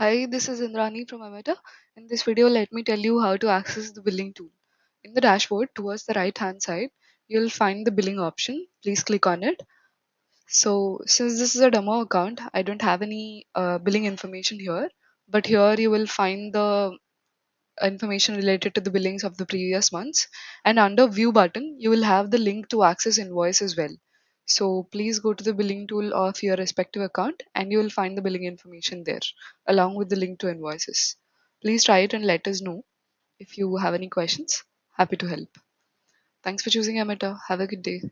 Hi, this is Indrani from Emitrr. In this video, let me tell you how to access the billing tool. In the dashboard, towards the right hand side, you'll find the billing option. Please click on it. So, since this is a demo account, I don't have any uh, billing information here, but here you will find the information related to the billings of the previous months. And under view button, you will have the link to access invoice as well. So please go to the billing tool of your respective account and you will find the billing information there along with the link to invoices. Please try it and let us know if you have any questions. Happy to help. Thanks for choosing Emitrr. Have a good day.